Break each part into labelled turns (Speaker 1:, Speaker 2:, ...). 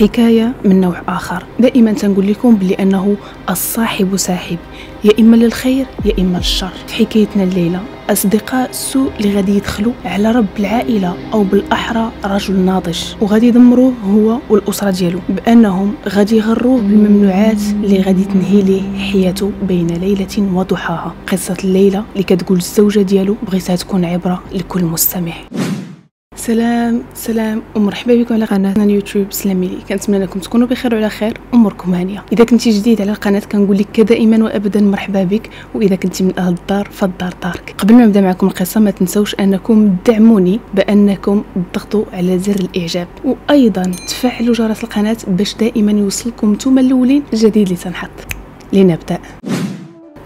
Speaker 1: حكاية من نوع آخر. دائما تنقول لكم بلي أنه الصاحب ساحب يا إما للخير يا إما للشر. في حكايتنا الليلة أصدقاء السوء اللي غادي يدخلوا على رب العائلة أو بالأحرى رجل ناضج. وغادي يدمروه هو والأسرة ديالو بأنهم غادي يغروه بالممنوعات اللي غادي تنهي ليه حياته بين ليلة وضحاها. قصة الليلة اللي كتقول الزوجة ديالو بغيتها تكون عبرة لكل مستمع. سلام سلام. ومرحبا بكم على قناتنا اليوتيوب. سلامي لي كنتمنى أنكم تكونوا بخير وعلى خير. أموركم هانية. إذا كنتي جديد على القناة كنقول لك دائما وابدا مرحبا بك. وإذا كنتي من أهل الدار فالدار دارك. قبل ما نبدأ معكم القصة ما تنسوش أنكم تدعموني بأنكم تضغطوا على زر الإعجاب. وأيضا تفعلوا جرس القناة باش دائما يوصلكم نتوما الأولين الجديد اللي تنحط. لنبدأ.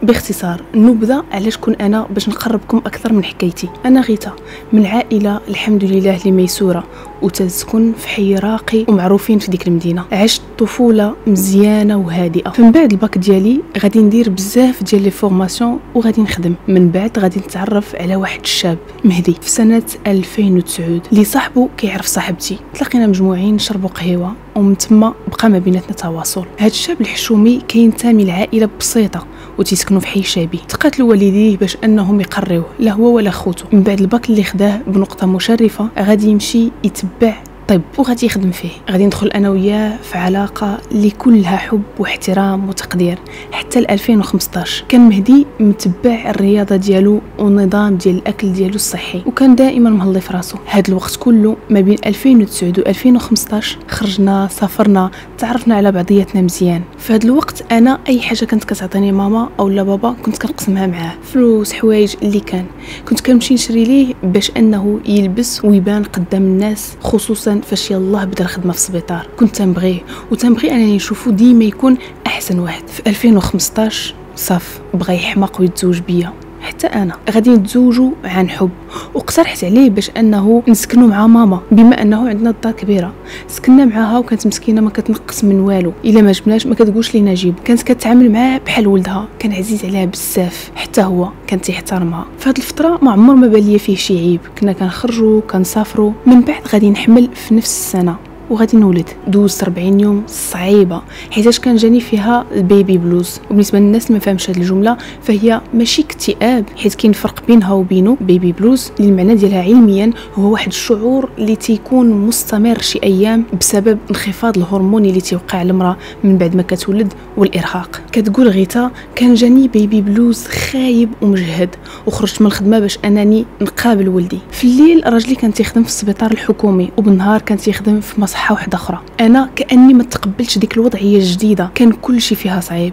Speaker 1: باختصار نبذة علاش كون أنا باش نقربكم أكثر من حكايتي. أنا غيتا من عائلة الحمد لله اللي ميسورة وتسكن في حي راقي ومعروفين في ديك المدينة. عشت طفولة مزيانة وهادئة. من بعد ال fr: bac ديالي غادي ندير بزاف ديال لي فورماسيون وغادي نخدم. من بعد غادي نتعرف على واحد الشاب مهدي. في سنة 2009 اللي صاحبه كيعرف صاحبتي. تلاقينا مجموعين نشربوا قهوه ومن تما بقى ما بيناتنا تواصل. هاد الشاب الحشومي كينتمي لعائله بسيطة. وتيسكنوا في حي شابي تقاتلوا والديه باش أنهم يقريوه لا هو ولا خوتو من بعد الباك اللي خداه بنقطة مشرفة غادي يمشي يتبع طب وغادي يخدم فيه؟ غادي ندخل أنا وياه في علاقة اللي كلها حب واحترام وتقدير حتى ل 2015 كان مهدي متبع الرياضة ديالو والنظام ديال الأكل ديالو الصحي وكان دائما مهلي في راسو. هاد الوقت كله ما بين 2009 و 2015 خرجنا سافرنا تعرفنا على بعضياتنا مزيان. في هاد الوقت أنا أي حاجة كانت كتعطيني ماما أو لا بابا كنت كنقسمها معاه. فلوس حوايج اللي كان. كنت كنمشي نشري ليه باش أنه يلبس ويبان قدام الناس خصوصا فاش يلاه بدا الخدمة في السبيطار. كنت تنبغيه وتنبغي أنني نشوفو ديما يكون أحسن واحد. في 2015 صاف بغى يحماق ويتزوج بيا. حتى أنا. غادي نتزوجوا عن حب. واقترحت عليه باش أنه نسكنوا مع ماما بما أنه عندنا الدار كبيرة. سكننا معاها وكانت مسكينة ما كتنقص من والو. إلا ما جبناش ما كتقولش لينا جيب. كانت كتعامل معاه بحال ولدها. كان عزيز عليها بزاف. حتى هو كان تيحترمها. هذه الفترة ما عمر ما بان ليا فيه شي عيب. كنا كنخرجوا كنسافروا من بعد غادي نحمل في نفس السنة. وغادي نولد. دوزت 40 يوم صعيبة. حيتاش كان جاني فيها ال baby blues. وبالنسبة للناس اللي ما فهمش هذه الجملة فهي ماشي اكتئاب. حيت كاين فرق بينها وبينه baby blues اللي المعنى ديالها علميا هو واحد الشعور اللي تيكون مستمر شي أيام بسبب انخفاض الهرموني اللي تيوقع للمراه من بعد ما كتولد والإرهاق. كتقول غيتا كان جاني baby blues خايب ومجهد وخرجت من الخدمة باش أنني نقابل ولدي. في الليل راجلي كان تيخدم في السبيطار الحكومي وبالنهار كان تيخدم في مصحة صحه واحدة أخرى. أنا كأني ما تقبلتش ديك الوضعية الجديدة. كان كل شيء فيها صعيب.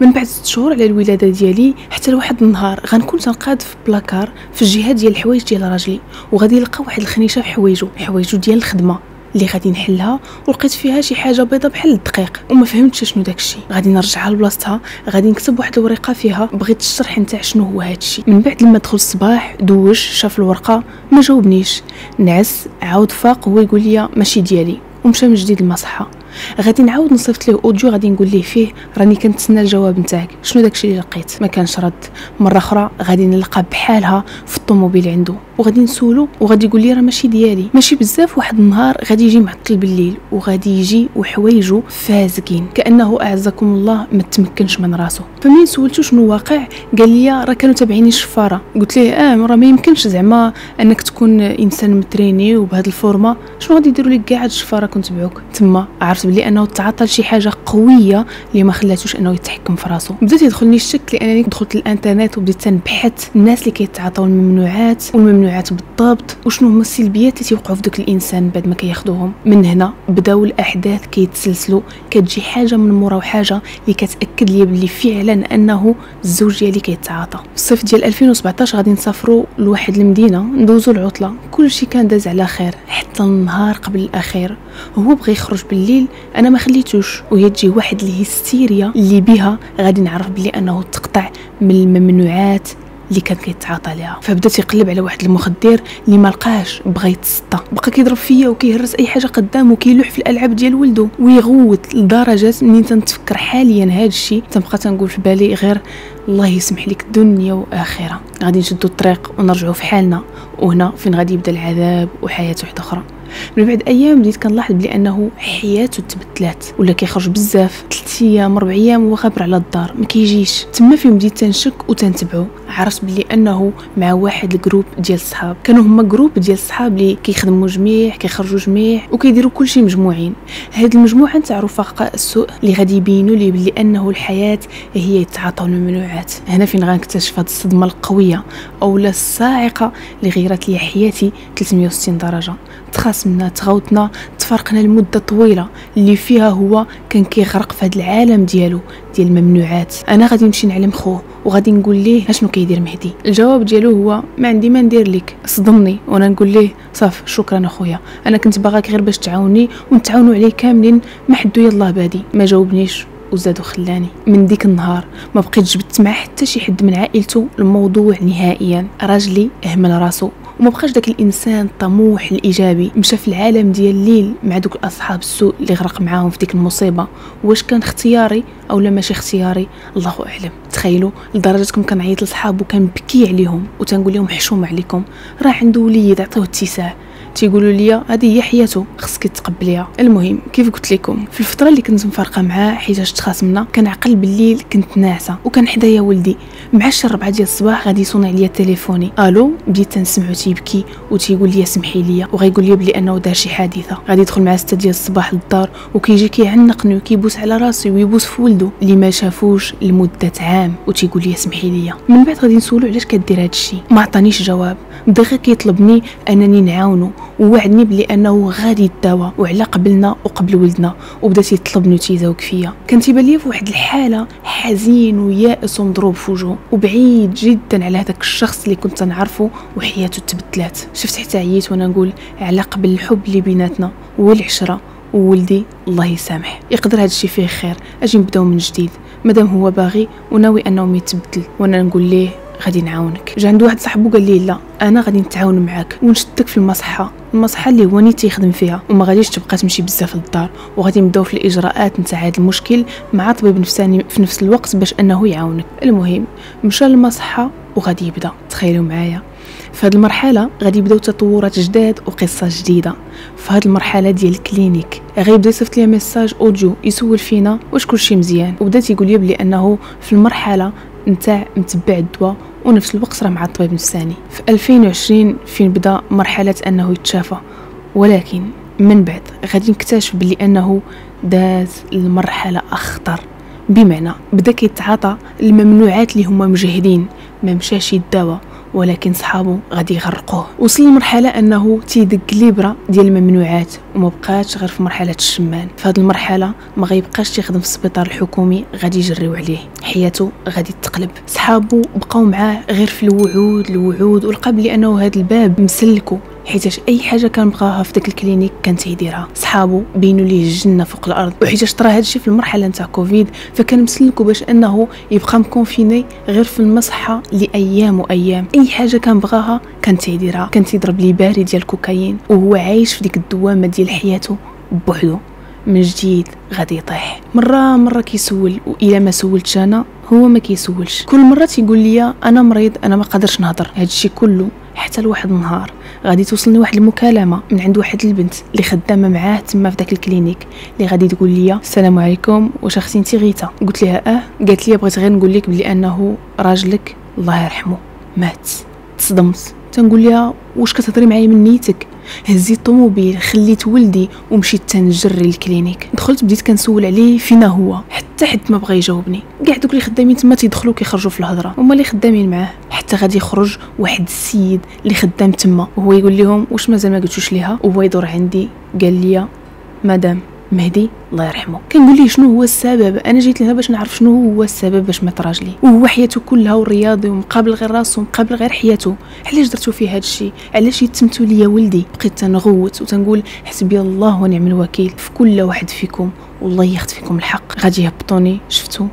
Speaker 1: من بعد ست شهور على الولادة ديالي حتى لواحد النهار غنكون تنقاد في بلاكار في الجهة ديال الحوايج ديال راجلي. وغادي نلقى واحد الخنيشة في حوايجو حوايجو ديال الخدمة اللي غادي نحلها. ولقيت فيها شي حاجة بيضة بحال الدقيق. وما فهمتش شنو داكشي غادي نرجعها لبلاصتها غادي نكتب واحد الورقة فيها. بغيت الشرح نتاع شنو هو هادشي من بعد لما دخل الصباح دوش شاف الورقة ما جاوبنيش. نعس عاود فاق هو يقول لي ماشي ديالي. ومشى من جديد المصحة. غادي نعاود نصيفط ليه audio غادي نقول ليه فيه راني كنتسنى الجواب نتاعك. شنو داكشي اللي لقيت؟ ما كانش رد. مرة أخرى غادي نلقى بحالها في الطوموبيل عنده وغادي نسولو وغادي يقول لي راه ماشي ديالي. ماشي بزاف واحد النهار غادي يجي معطل بالليل وغادي يجي وحوايجو فازكين كأنه أعزكم الله ما تمكنش من راسه فمين سولتو شنو واقع؟ قال لي راه كانوا تابعيني الشفاره قلت ليه آه راه ما يمكنش زعما أنك تكون إنسان متريني وبهذه الفورمة. شنو غادي يديروا لك كاع هاد الشفاره كنت تبعوك تما عرفت بلي انه تعاطى لشي حاجة قوية اللي ما خلاتوش أنه يتحكم في راسه بدأت يدخلني الشك لأنني دخلت الإنترنت وبديت تنبحث الناس اللي كيتعاطاو الممنوعات والممنوعات بالضبط وشنو هما السلبيات اللي تيوقعوا في داك الإنسان بعد ما كياخذوهم من هنا بداو الأحداث كيتسلسلوا كتجي حاجة من مورا وحاجة اللي كتأكد لي بلي فعلا أنه الزوج ديالي كيتعاطى. الصيف ديال 2017 غادي نسافروا لواحد المدينة ندوزو العطلة. كلشي كان داز على خير حتى النهار قبل الأخير. هو بغى يخرج بالليل أنا ما خليتوش وهي تجي واحد الهستيريا اللي بها غادي نعرف بلي أنه تقطع من الممنوعات اللي كان كيتعاطى ليها فبدا تيقلب على واحد المخدر اللي ما لقاش بغى يتسطى. بقى كيضرب فيا وكيهرس أي حاجة قدامه كيلوح في الألعاب ديال ولده ويغوت لدرجة منين تنتفكر حاليا هذا الشيء. تنبقى تنقول في بالي غير الله يسمح لك دنيا واخره غادي نشدو الطريق ونرجعوا في حالنا. وهنا فين غادي يبدأ العذاب وحياة واحدة أخرى. من بعد أيام بديت كنلاحظ بلي انه حياته تبدلات ولا كيخرج بزاف. ثلاث أيام ربع أيام وهو غابر على الدار ما كيجيش. تما فين بديت تنشك وتنتبعو. عرفت بلي أنه مع واحد ال groupe ديال الصحاب. كانوا هما groupe ديال الصحاب اللي كيخدموا جميع كيخرجوا جميع وكيديروا كلشي مجموعين. هاد المجموعة نتاع رفقاء السوء اللي غادي يبينوا لي بلي أنه الحياة هي يتعاطوا الممنوعات. هنا فين غنكتشف هاد الصدمة القوية أو الصاعقة اللي غيرت لي حياتي 360 درجة. تخاصمنا تغوتنا تفرقنا لمدة طويلة. اللي فيها هو كان كيغرق في هذا العالم ديالو ديال الممنوعات. أنا غادي نمشي نعلم خوه وغادي نقول ليه أشنو كيدير مهدي. الجواب ديالو هو ما عندي ما ندير لك. صدمني وأنا نقول ليه صاف شكرا أخويا. أنا كنت باغاك غير باش تعاوني ونتعاونوا عليه كاملين. ما حدو يلاه بادي ما جاوبنيش وزاد خلاني. من ديك النهار ما بقيت جبت مع حتى شي حد من عائلته الموضوع نهائيا. راجلي اهمل راسو. وما بقاش داك الإنسان الطموح الإيجابي. مشى في العالم ديال الليل مع دوك اصحاب السوء اللي غرق معاهم في ديك المصيبة. واش كان اختياري أو لا ماشي اختياري؟ الله أعلم. تخيلوا لدرجه كنعيط لصحابو كنبكي عليهم وتنقول لهم حشومه عليكم. راه عنده وليد عطوه اتساع تيقولوا لي هذه هي حياته خصك تقبليها. المهم كيف قلت لكم في الفترة اللي كنت مفارقة معاه حيتاش تخاصمنا كنعقل بالليل كنت ناعسة. وكان حدايا ولدي مع الشي ربعة ديال الصباح غادي يصوني عليا تليفوني ألو؟ بديت تنسمعو تيبكي وتيقول لي سمحي لي وغيقول لي بلي أنه دار شي حادثة. غادي يدخل مع 6 ديال الصباح للدار وكيجي كيعنقني وكيبوس على راسي ويبوس في ولده اللي ما شافوش لمدة عام وتيقول لي سمحي لي من بعد غادي نسولو علاش كدير هذا الشيء ما عطانيش جواب. بدا غير كيطلبني أنني نعاونو ووعدني بلي أنه غادي يداوى وعلى قبلنا وقبل ولدنا وبدا تيطلبني وتيزاوق فيا كان تيبان لي في واحد الحالة حزين ويائس ومضروب في وجهه وبعيد جدا على هذاك الشخص اللي كنت نعرفه وحياته تبدلات. شفت حتى عييت وأنا نقول على قبل الحب اللي بيناتنا والعشرة وولدي الله يسامح. يقدر هذا الشيء فيه خير. أجي نبداو من جديد. مادام هو باغي وناوي أنه يتبدل وأنا نقول ليه غادي نعاونك. جا عند واحد صاحبو قال لي لا أنا غادي نتعاون معاك ونشدك في المصحة المصحة اللي هو نيت يخدم فيها وما غاديش تبقى تمشي بزاف للدار وغادي نبداو في الإجراءات نتاع هذا المشكل مع طبيب نفساني في نفس الوقت باش أنه يعاونك. المهم مشى للمصحة وغادي يبدأ. تخيلوا معايا. في هذه المرحلة غادي يبداو تطورات جداد وقصة جديدة. في هذه المرحلة ديال ال clinique غيبدا يصيفط لي message audio يسول فينا واش كلشي مزيان. وبدا تيقول لي بلي أنه في المرحلة نتاع متبع الدواء ونفس الوقت راه مع الطبيب النفساني في 2020 فين بدأ مرحلة أنه يتشافى. ولكن من بعد غادي نكتشف بلي أنه داز لمرحلة أخطر. بمعنى بدأ كيتعاطى الممنوعات اللي هما مجهدين. ما مشاش يداوى. ولكن صحابو غادي يغرقوه. وصل لمرحلة أنه تيدق ليبرا ديال الممنوعات وما بقاش غير في مرحلة الشمان في هذه المرحلة ما غيبقاش تيخدم في السبيطار الحكومي غادي يجريو عليه. حياته غادي تقلب. صحابو بقاو معاه غير في الوعود الوعود ولقى بلي أنه هذا الباب مسلكو. حيتاش أي حاجة كان بغاها في داك الكلينيك كان تيديرها صحابو بينوا ليه الجنة فوق الأرض. وحيتاش طرا هادشي في المرحلة نتاع كوفيد فكان مسلكو باش أنه يبقى م confiné غير في المصحة لأيام وأيام. أي حاجة كان بغاها كان تيديرها كان تيضرب لي باري ديال الكوكايين وهو عايش في ديك الدوامة ديال حياته بوحدو. من جديد غادي يطيح. مرة مرة كيسول وإلا ما سولتش أنا هو ما كيسولش. كل مرة تيقول لي أنا مريض أنا ما قادرش نهضر. هادشي كله حتى لواحد النهار. غادي توصلني واحد المكالمة من عند واحد البنت اللي خدامة معاه تما في داك ال clinique اللي غادي تقول لي السلام عليكم واش أختي انت غيتا. قلت لها آه. قالت لي بغيت غير نقول لك بلي انه راجلك الله يرحمه مات تصدمت. تنقول لها واش كتهضري معايا من نيتك؟ هزيت الطوموبيل خليت ولدي ومشيت تنجري للكلينيك. دخلت بديت كنسول عليه فينا هو. حتى حد ما بغى يجاوبني. كاع دوك اللي خدامين تما تيدخلوا كيخرجوا في الهضرة. هما اللي خدامين معاه. حتى غادي يخرج واحد السيد اللي خدام تما. وهو يقول لهم واش مازال ما قلتوش ليها؟ وهو يدور عندي قال لي مدام. مهدي؟ الله يرحمه. كنقول ليه شنو هو السبب؟ أنا جيت لهنا باش نعرف شنو هو السبب باش مات راجلي وهو حياته كلها ورياضي ومقابل غير راسو ومقابل غير حياته. علاش درتو فيه هذا الشيء علاش يتمتو ليا ولدي؟ بقيت تنغوت وتنقول حسبي الله ونعم الوكيل في كل واحد فيكم. والله ياخذ فيكم الحق. غادي يهبطوني. شفتو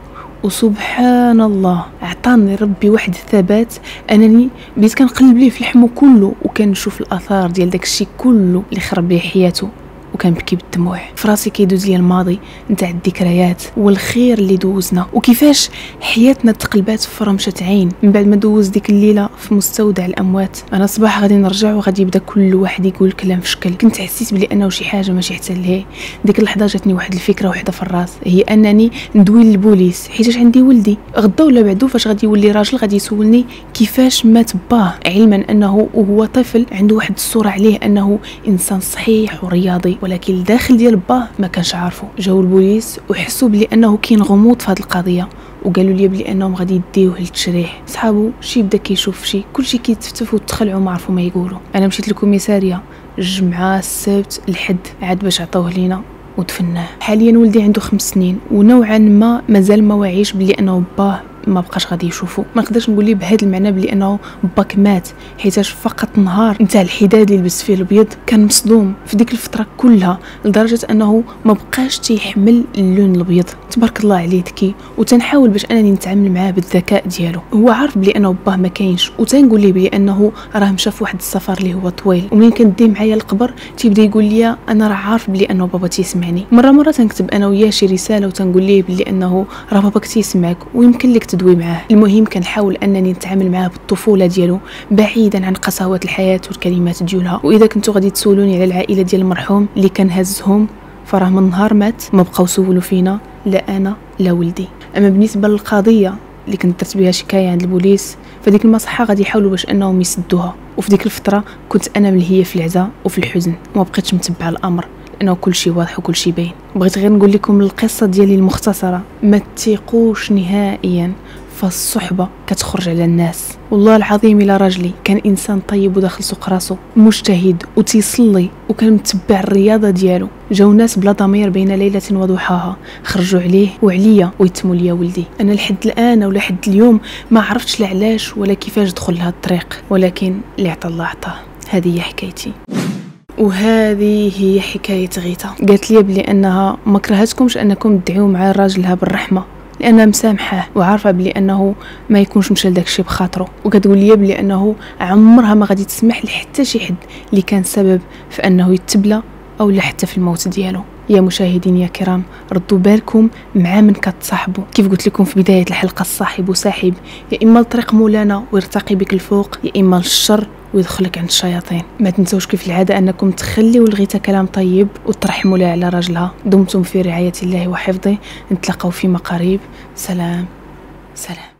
Speaker 1: وسبحان الله. عطاني ربي واحد الثبات. أنني بديت كنقلب ليه في لحمه كله وكنشوف الآثار ديال داك الشيء كله اللي خرب حياته. وكنبكي بالدموع. فراسي كيدوز لي الماضي نتاع الذكريات والخير اللي دوزنا. وكيفاش حياتنا تقلبات في رمشة عين. من بعد ما دوز ديك الليلة في مستودع الأموات. أنا صباح غادي نرجع وغادي يبدأ كل واحد يقول كلام في شكل. كنت حسيت بلي انه شي حاجة ماشي حتى لهي. ديك اللحظة جاتني واحد الفكرة وحدة في الراس. هي أنني ندوي للبوليس. حيت عندي ولدي؟ غدا ولا بعدو فاش غادي يولي راجل غادي يسولني كيفاش مات باه علما أنه وهو طفل عنده واحد الصورة عليه أنه إنسان صحيح ورياضي. ولكن الداخل ديال باه ما كانش عارفه جاو البوليس وحسوا بلي أنه كاين غموض في هذه القضية وقالوا لي بلي أنهم غادي يديوه للتشريح. صحابو شي بدا كيشوف شي كلشي كيتفتف وتخلعوا ما عرفوا ما يقولوا أنا مشيت للكوميسارية الجمعة السبت الحد عاد باش عطوه لينا ودفناه حاليا ولدي عنده خمس سنين ونوعا ما مازال ما واعيش بلي أنه باه ما بقاش غادي يشوفو. ما نقدرش نقول ليه بهذا المعنى بلي انه باك مات حيتاش فقط نهار نتاع الحداد اللي لبس فيه الابيض كان مصدوم في ديك الفترة كلها لدرجة انه ما بقاش تيحمل اللون الابيض تبارك الله عليه ذكي وتنحاول باش انني نتعامل معاه بالذكاء ديالو. هو عارف بلي انه باه ما كاينش. وتنقول ليه بلي انه راه مشى في واحد السفر اللي هو طويل. ومنين كندي معايا القبر تيبدا يقول لي أنا راه عارف بلي انه بابا تيسمعني. مرة مرة تنكتب أنا وياه شي رسالة وتنقول ليه بلي انه راه باباك تيسمعك. ويمكن لك تدوي معاه. المهم كنحاول أنني نتعامل معاه بالطفولة ديالو بعيدا عن قساوة الحياة والكلمات ديالها. وإذا كنتو غادي تسولوني على العائلة ديال المرحوم اللي كان هزهم فراه من نهار مات ما بقاو سولوا فينا لا أنا لا ولدي. أما بالنسبة للقضية اللي كنت درت بها شكاية عند البوليس فديك المصحة غادي يحاولوا باش أنهم يسدوها. وفي ديك الفترة كنت أنا ملهية في العزاء وفي الحزن وما بقيتش متبعة الأمر. لأنه كل شيء واضح وكل شيء باين بغيت غير نقول لكم القصة ديالي المختصرة. ما تيقوش نهائيا فالصحبة كتخرج على الناس. والله العظيم إلى راجلي كان إنسان طيب وداخل سوق راسو مجتهد وتيصلي وكان متبع الرياضة ديالو. جاو ناس بلا ضمير بين ليلة وضحاها. خرجوا عليه وعليا ويتموا ليا ولدي. أنا لحد الآن ولا حد اليوم ما عرفتش لا علاش ولا كيفاش دخل لهاد الطريق. ولكن اللي عطى الله عطاه. هذه هي حكايتي. وهذه هي حكاية غيتا. قالت لي بلي أنها ما كرهتكمش أنكم تدعيو مع راجلها بالرحمة لانها مسامحاه وعارفة بلي أنه ما يكونش مشى لداك الشيء بخاطره. وكتقول لي بلي أنه عمرها ما غادي تسمح لحتى شي حد اللي كان سبب في أنه يتبلى أو لا حتى في الموت ديالو. يا مشاهدين يا كرام ردوا بالكم مع من كتصاحبوا كيف قلت لكم في بداية الحلقة الصاحب وساحب يا إما لطريق مولانا ويرتقي بك الفوق يا إما للشر ويدخلك عند الشياطين. ما تنسوش كيف العادة أنكم تخليوا الغيتا كلام طيب وترحموا لها على راجلها. دمتم في رعاية الله وحفظه. نتلاقاو فيما قريب سلام. سلام.